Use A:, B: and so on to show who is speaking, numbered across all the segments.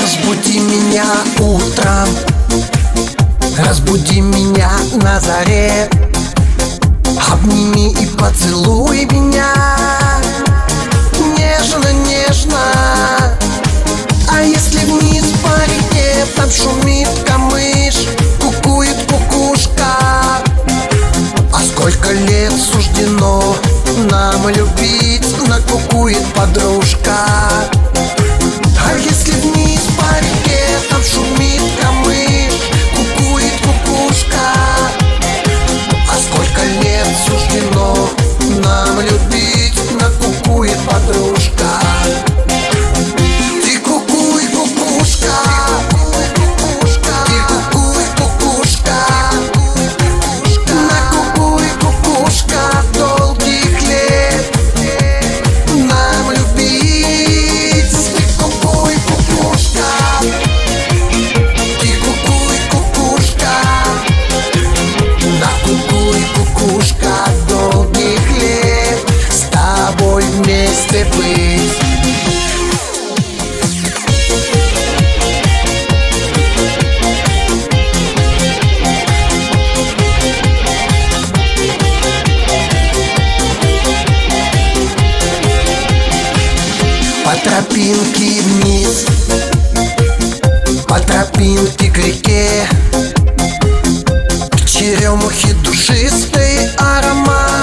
A: Разбуди меня утром Разбуди меня на заре. Обними и поцелуй меня. Нежно, нежно. А если вниз по реке Там шумит камыш Кукует кукушка? А сколько лет суждено Нам любить Накукует подружка тропинке вниз По тропинке к реке К черемухе душистый аромат.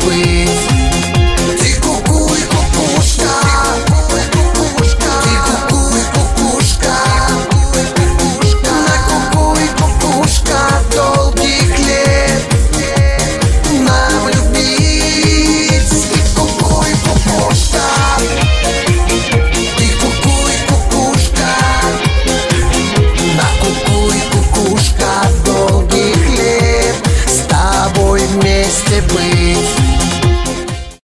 A: please.